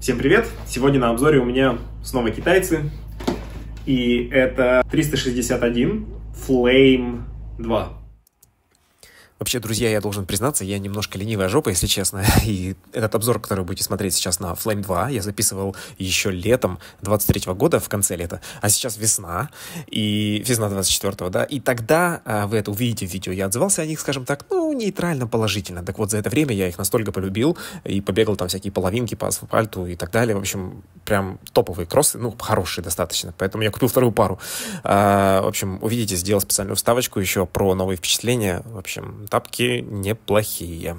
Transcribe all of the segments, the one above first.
Всем привет! Сегодня на обзоре у меня снова китайцы. И это 361 Flame 2. Вообще, друзья, я должен признаться, я немножко ленивая жопа, если честно. И этот обзор, который вы будете смотреть сейчас на Flame 2, я записывал еще летом 23 -го года, в конце лета. А сейчас весна, и весна 24 да. И тогда а, вы это увидите в видео. Я отзывался о них, скажем так, ну, нейтрально положительно. Так вот, за это время я их настолько полюбил и побегал там всякие половинки по асфальту и так далее. В общем, прям топовые кроссы, ну, хорошие достаточно. Поэтому я купил вторую пару. А, в общем, увидите, сделал специальную вставочку еще про новые впечатления. В общем, тапки неплохие.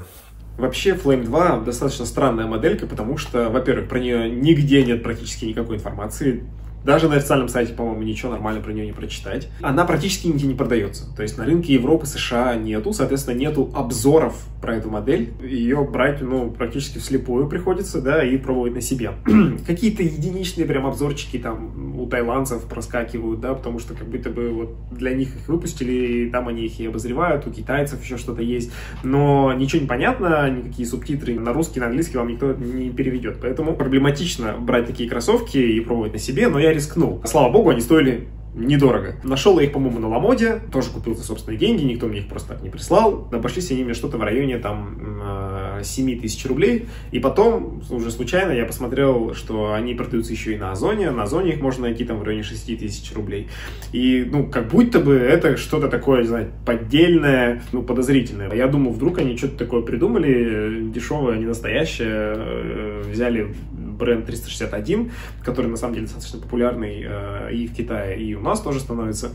Вообще Flame 2 достаточно странная моделька, потому что, во-первых, про нее нигде нет практически никакой информации. Даже на официальном сайте, по-моему, ничего нормально про нее не прочитать. Она практически нигде не продается. То есть на рынке Европы, США нету, соответственно, нету обзоров про эту модель. Ее брать, ну, практически вслепую приходится, да, и пробовать на себе. Какие-то единичные прям обзорчики там у тайландцев проскакивают, да, потому что как будто бы вот для них их выпустили, и там они их и обозревают, у китайцев еще что-то есть. Но ничего не понятно, никакие субтитры на русский, на английский вам никто не переведет. Поэтому проблематично брать такие кроссовки и пробовать на себе, но я рискнул. Слава богу, они стоили недорого. Нашел я их, по-моему, на Ламоде, тоже купил за собственные деньги, никто мне их просто так не прислал. Обошлись они мне что-то в районе там 7 э, тысяч рублей. И потом, уже случайно, я посмотрел, что они продаются еще и на Озоне. На Озоне их можно найти там в районе 6 тысяч рублей. И, ну, как будто бы это что-то такое, не знаю, поддельное, ну, подозрительное. Я думал, вдруг они что-то такое придумали, дешевое, не настоящее, э, взяли бренд 361, который на самом деле достаточно популярный э, и в Китае, и у нас тоже становится,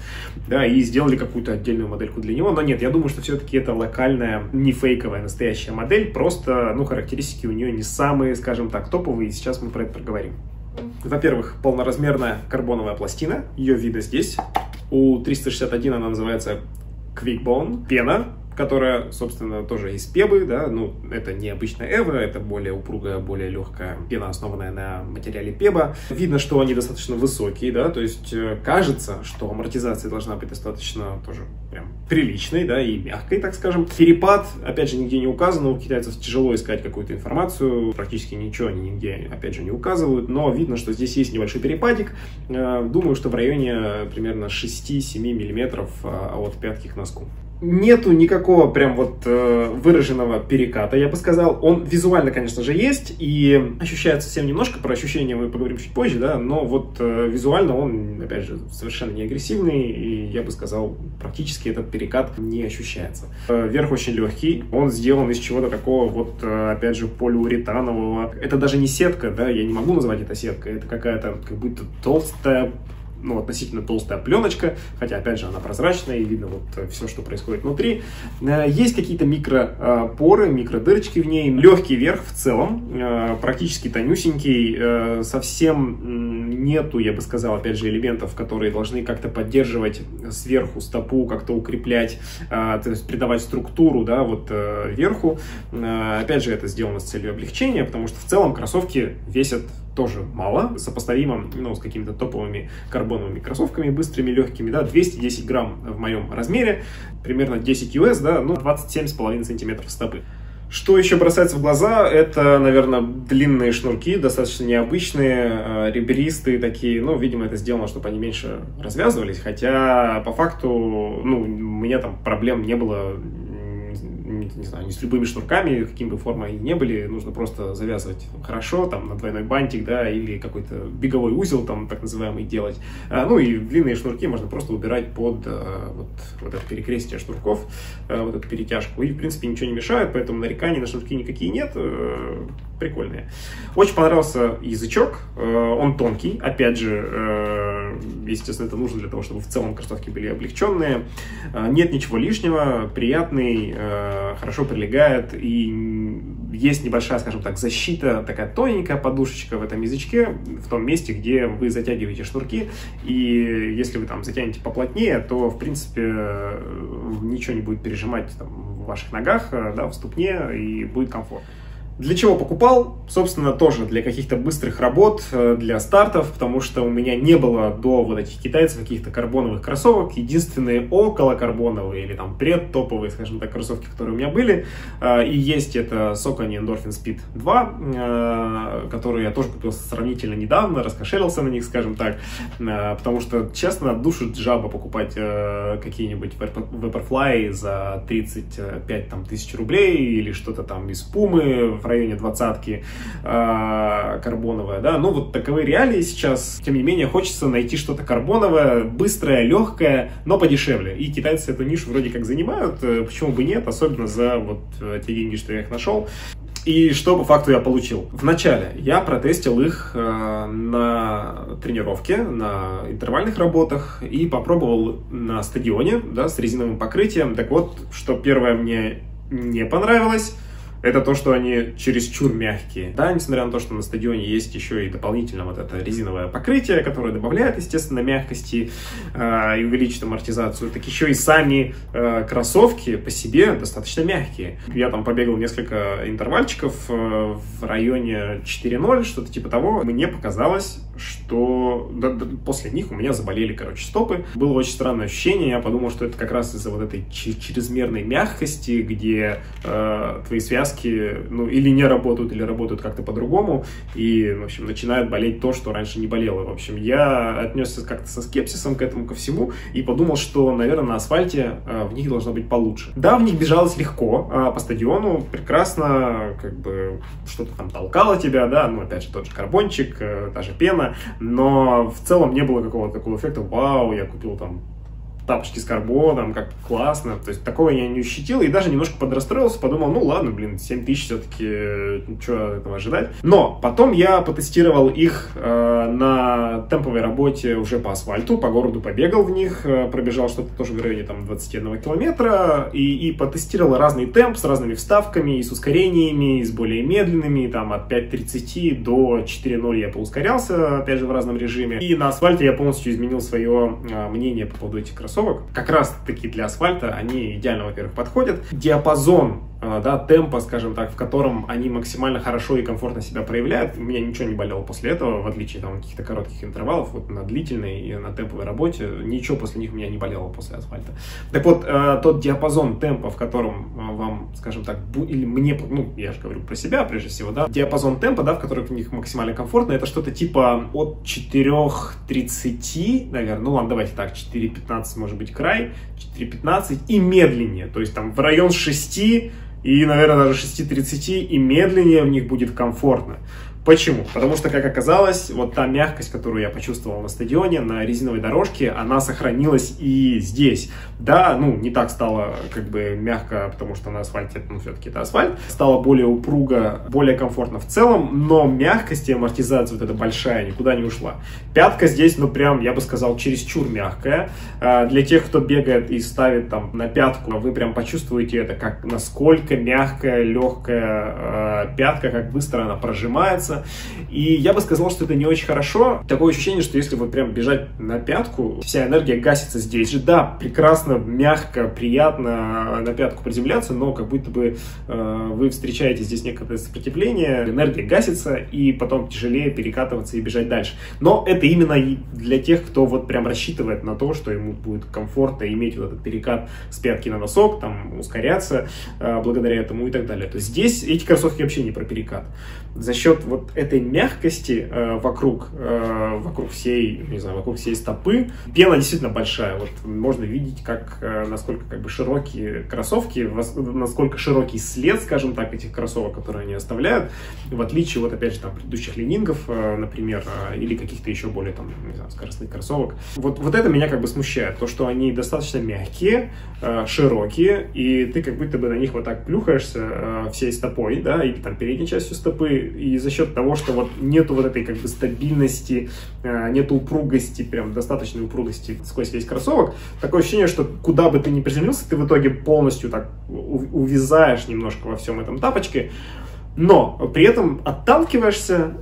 да, и сделали какую-то отдельную модельку для него. Но нет, я думаю, что все-таки это локальная, не фейковая настоящая модель, просто, ну, характеристики у нее не самые, скажем так, топовые, и сейчас мы про это проговорим. Во-первых, полноразмерная карбоновая пластина, ее видно здесь. У 361 она называется Quickbone, пена, которая, собственно, тоже из пебы, да, ну, это не обычная эвро, это более упругая, более легкая пена, основанная на материале пеба. Видно, что они достаточно высокие, да, то есть э, кажется, что амортизация должна быть достаточно тоже прям приличной, да, и мягкой, так скажем. Перепад, опять же, нигде не указан, у китайцев тяжело искать какую-то информацию, практически ничего они нигде, опять же, не указывают, но видно, что здесь есть небольшой перепадик, э, думаю, что в районе примерно 6-7 миллиметров а, от пятки к носку нету никакого прям вот э, выраженного переката, я бы сказал. Он визуально, конечно же, есть и ощущается совсем немножко, про ощущения мы поговорим чуть позже, да, но вот э, визуально он, опять же, совершенно не агрессивный и, я бы сказал, практически этот перекат не ощущается. Э, верх очень легкий, он сделан из чего-то такого вот, э, опять же, полиуретанового. Это даже не сетка, да, я не могу назвать это сеткой, это какая-то как будто толстая ну, относительно толстая пленочка, хотя, опять же, она прозрачная, и видно вот э, все, что происходит внутри. Э, есть какие-то микропоры, микродырочки в ней, легкий верх в целом, э, практически тонюсенький, совсем нету, я бы сказал, опять же, элементов, которые должны как-то поддерживать сверху стопу, как-то укреплять, то есть придавать структуру, да, вот верху. Опять же, это сделано с целью облегчения, потому что в целом кроссовки весят тоже мало, сопоставимо ну, с какими-то топовыми карбоновыми кроссовками, быстрыми, легкими, да, 210 грамм в моем размере, примерно 10 US, да, ну, 27,5 сантиметров стопы. Что еще бросается в глаза, это, наверное, длинные шнурки, достаточно необычные, э, ребристые такие, ну, видимо, это сделано, чтобы они меньше развязывались, хотя по факту, ну, у меня там проблем не было не знаю, не с любыми шнурками, каким бы формой они не были, нужно просто завязывать хорошо, там, на двойной бантик, да, или какой-то беговой узел, там, так называемый, делать. А, ну, и длинные шнурки можно просто убирать под а, вот, вот это перекрестие шнурков, а, вот эту перетяжку, и, в принципе, ничего не мешает, поэтому нареканий на шнурки никакие нет, а, прикольные. Очень понравился язычок, а, он тонкий, опять же, а, естественно, это нужно для того, чтобы в целом кроссовки были облегченные, а, нет ничего лишнего, приятный, хорошо прилегает, и есть небольшая, скажем так, защита, такая тоненькая подушечка в этом язычке, в том месте, где вы затягиваете шнурки, и если вы там затянете поплотнее, то, в принципе, ничего не будет пережимать там, в ваших ногах, да, в ступне, и будет комфортно. Для чего покупал? Собственно, тоже для каких-то быстрых работ, э, для стартов, потому что у меня не было до вот этих китайцев каких-то карбоновых кроссовок. Единственные около карбоновые или там предтоповые, скажем так, кроссовки, которые у меня были, э, и есть это Socony Endorphin Speed 2, э, которые я тоже купил сравнительно недавно, раскошелился на них, скажем так, потому что, честно, душу джаба покупать какие-нибудь Vaporfly за 35 там, тысяч рублей или что-то там из Пумы в районе двадцатки э, карбоновая, да, ну вот таковы реалии сейчас, тем не менее хочется найти что-то карбоновое, быстрое, легкое, но подешевле, и китайцы эту нишу вроде как занимают, э, почему бы нет, особенно за вот э, те деньги, что я их нашел, и что по факту я получил? Вначале я протестил их э, на тренировке, на интервальных работах и попробовал на стадионе, да, с резиновым покрытием. Так вот, что первое мне не понравилось, это то, что они чересчур мягкие. Да, несмотря на то, что на стадионе есть еще и дополнительно вот это резиновое покрытие, которое добавляет, естественно, мягкости э, и увеличит амортизацию, так еще и сами э, кроссовки по себе достаточно мягкие. Я там побегал несколько интервальчиков э, в районе 4.0, что-то типа того. Мне показалось, что да, да, после них у меня заболели, короче, стопы. Было очень странное ощущение, я подумал, что это как раз из-за вот этой чрезмерной мягкости, где э, твои связки, ну, или не работают, или работают как-то по-другому, и, в общем, начинает болеть то, что раньше не болело. В общем, я отнесся как-то со скепсисом к этому ко всему, и подумал, что, наверное, на асфальте э, в них должно быть получше. Да, в них бежалось легко, э, по стадиону прекрасно, как бы, что-то там толкало тебя, да, ну, опять же, тот же карбончик, э, та же пена, но в целом не было какого-то такого эффекта, вау, я купил там тапочки с карбоном, как классно. То есть такого я не ощутил и даже немножко подрастроился, подумал, ну ладно, блин, 7 тысяч все-таки, ну, что этого ожидать. Но потом я потестировал их э, на темповой работе уже по асфальту, по городу побегал в них, э, пробежал что-то тоже в районе там 21 километра и, и потестировал разный темп с разными вставками и с ускорениями, и с более медленными, там от 5.30 до 4.0 я поускорялся, опять же, в разном режиме. И на асфальте я полностью изменил свое э, мнение по поводу этих кроссовок кроссовок, как раз таки для асфальта, они идеально, во-первых, подходят. Диапазон да, темпа, скажем так, в котором они максимально хорошо и комфортно себя проявляют. У меня ничего не болело после этого, в отличие там, каких-то коротких интервалов, вот на длительной и на темповой работе, ничего после них у меня не болело после асфальта. Так вот, э, тот диапазон темпа, в котором э, вам, скажем так, или мне, ну, я же говорю про себя прежде всего, да, диапазон темпа, да, в котором у них максимально комфортно, это что-то типа от 4.30, наверное, ну ладно, давайте так, 4.15 может быть край, 4.15 и медленнее, то есть там в район 6 и, наверное, даже 6.30 и медленнее в них будет комфортно. Почему? Потому что, как оказалось, вот та мягкость, которую я почувствовал на стадионе, на резиновой дорожке, она сохранилась и здесь. Да, ну, не так стало как бы мягко, потому что на асфальте, ну, все-таки это асфальт. Стало более упруго, более комфортно в целом, но мягкость и амортизация вот эта большая никуда не ушла. Пятка здесь, ну, прям, я бы сказал, чересчур мягкая. А, для тех, кто бегает и ставит там на пятку, вы прям почувствуете это, как насколько мягкая, легкая а, пятка, как быстро она прожимается двигаться. И я бы сказал, что это не очень хорошо. Такое ощущение, что если вот прям бежать на пятку, вся энергия гасится здесь же. Да, прекрасно, мягко, приятно на пятку приземляться, но как будто бы э, вы встречаете здесь некое сопротивление, энергия гасится, и потом тяжелее перекатываться и бежать дальше. Но это именно для тех, кто вот прям рассчитывает на то, что ему будет комфортно иметь вот этот перекат с пятки на носок, там ускоряться э, благодаря этому и так далее. То есть здесь эти кроссовки вообще не про перекат. За счет вот этой мягкости э, вокруг, э, вокруг всей, не знаю, вокруг всей стопы, пена действительно большая. Вот можно видеть, как, э, насколько как бы широкие кроссовки, насколько широкий след, скажем так, этих кроссовок, которые они оставляют, в отличие вот опять же там предыдущих ленингов, э, например, э, или каких-то еще более там, не знаю, скоростных кроссовок. Вот, вот это меня как бы смущает, то, что они достаточно мягкие, э, широкие, и ты как будто бы на них вот так плюхаешься э, всей стопой, да, или там передней частью стопы, и за счет того, что вот нету вот этой как бы стабильности, э, нету упругости, прям достаточной упругости сквозь весь кроссовок, такое ощущение, что куда бы ты ни приземлился, ты в итоге полностью так увязаешь немножко во всем этом тапочке, но при этом отталкиваешься,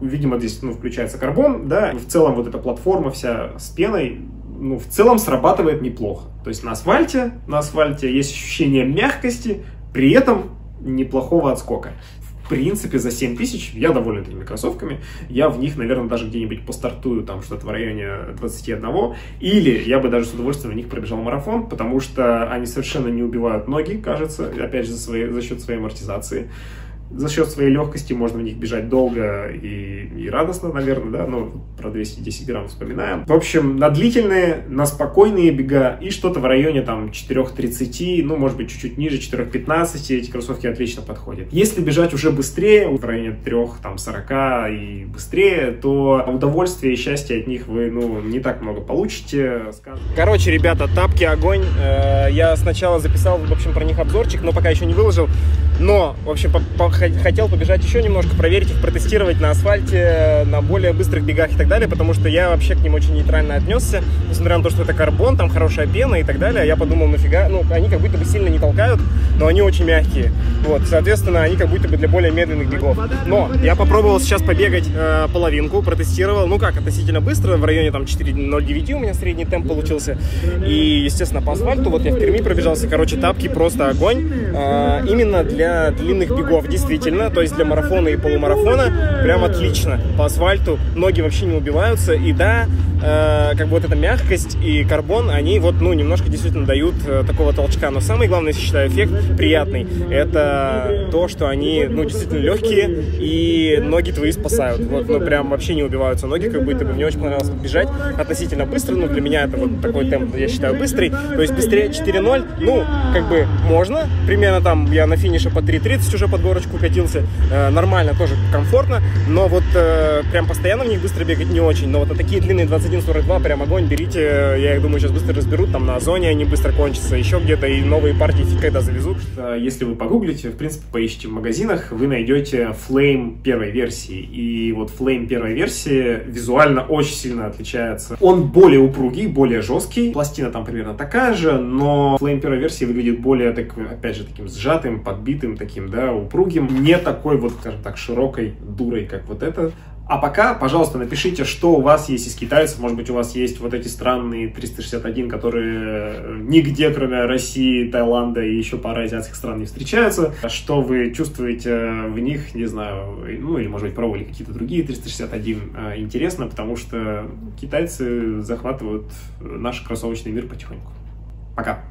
видимо, здесь ну, включается карбон, да, в целом вот эта платформа вся с пеной, ну, в целом срабатывает неплохо. То есть на асфальте, на асфальте есть ощущение мягкости, при этом неплохого отскока в принципе, за 7 тысяч я доволен этими кроссовками. Я в них, наверное, даже где-нибудь постартую там что-то в районе 21. Или я бы даже с удовольствием в них пробежал марафон, потому что они совершенно не убивают ноги, кажется, опять же, за, свои, за счет своей амортизации за счет своей легкости можно в них бежать долго и, и радостно, наверное, да, ну, про 210 грамм вспоминаем. В общем, на длительные, на спокойные бега и что-то в районе там 4.30, ну, может быть, чуть-чуть ниже, 4.15, эти кроссовки отлично подходят. Если бежать уже быстрее, в районе 3, там, 40 и быстрее, то удовольствие и счастье от них вы, ну, не так много получите. Короче, ребята, тапки огонь. Э, я сначала записал, в общем, про них обзорчик, но пока еще не выложил. Но, в общем, по, по, хотел побежать еще немножко, проверить их, протестировать на асфальте, на более быстрых бегах и так далее, потому что я вообще к ним очень нейтрально отнесся, несмотря на то, что это карбон, там хорошая пена и так далее. Я подумал, нафига, ну, они как будто бы сильно не толкают, но они очень мягкие. Вот, соответственно, они как будто бы для более медленных бегов. Но я попробовал сейчас побегать э, половинку, протестировал, ну как, относительно быстро, в районе там 4.09 у меня средний темп получился. И, естественно, по асфальту, вот я в Перми пробежался, короче, тапки просто огонь. Э, именно для для длинных бегов, действительно, то есть для марафона и полумарафона прям отлично. По асфальту ноги вообще не убиваются, и да, э, как бы вот эта мягкость и карбон, они вот, ну, немножко действительно дают э, такого толчка. Но самый главный, я считаю, эффект приятный, это то, что они, ну, действительно легкие, и ноги твои спасают. Вот, ну, прям вообще не убиваются ноги, как будто бы мне очень понравилось бежать относительно быстро, ну, для меня это вот такой темп, я считаю, быстрый. То есть быстрее 4.0, ну, как бы можно, примерно там я на финише по 3.30 уже под горочку катился. Э, нормально, тоже комфортно. Но вот прям постоянно в них быстро бегать не очень. Но вот на такие длинные 21.42 прям огонь берите. Я их думаю, сейчас быстро разберут. Там на Озоне они быстро кончатся. Еще где-то и новые партии когда завезут. Если вы погуглите, в принципе, поищите в магазинах, вы найдете Flame первой версии. И вот Flame первой версии визуально очень сильно отличается. Он более упругий, более жесткий. Пластина там примерно такая же, но Flame первой версии выглядит более, так, опять же, таким сжатым, подбитым таким, да, упругим, не такой вот, скажем так, широкой дурой, как вот это. А пока, пожалуйста, напишите, что у вас есть из китайцев. Может быть, у вас есть вот эти странные 361, которые нигде, кроме России, Таиланда и еще пары азиатских стран не встречаются. Что вы чувствуете в них, не знаю, ну или, может быть, пробовали какие-то другие 361. А, интересно, потому что китайцы захватывают наш кроссовочный мир потихоньку. Пока.